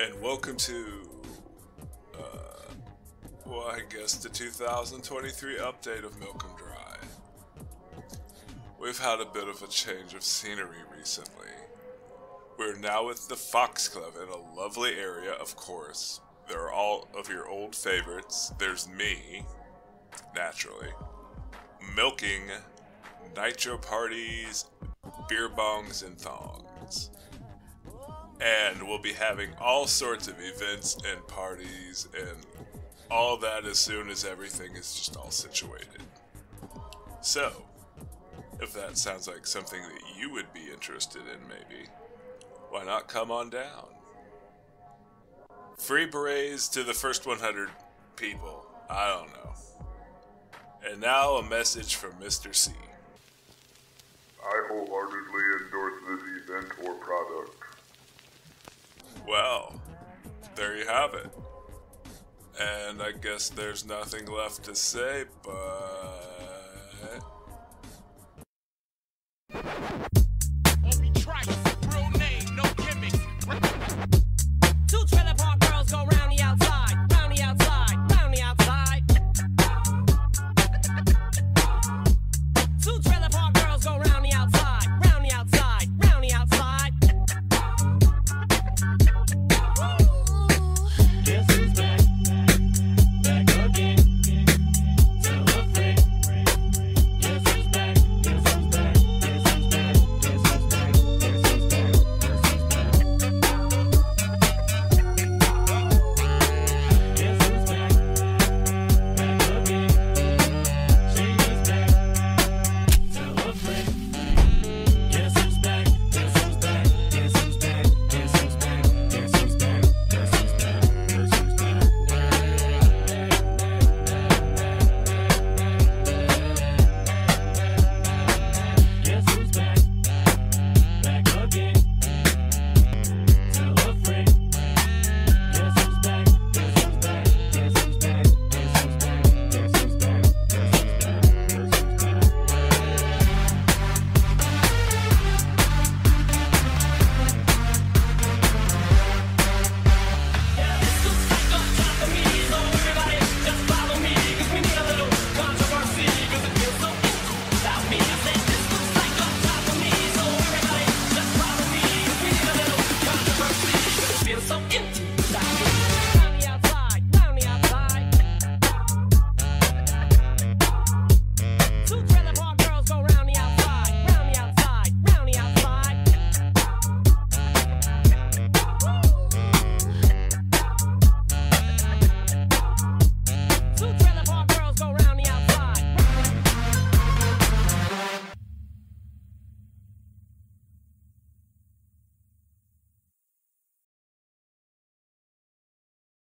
and welcome to, uh, well, I guess the 2023 update of Milk Em Dry. We've had a bit of a change of scenery recently. We're now with the Fox Club in a lovely area, of course. There are all of your old favorites. There's me, naturally, milking, nitro parties, beer bongs, and thongs. And we'll be having all sorts of events and parties and all that as soon as everything is just all situated. So, if that sounds like something that you would be interested in, maybe, why not come on down? Free berets to the first 100 people. I don't know. And now a message from Mr. C. I wholeheartedly endorse this event or product. Well, there you have it. And I guess there's nothing left to say, but.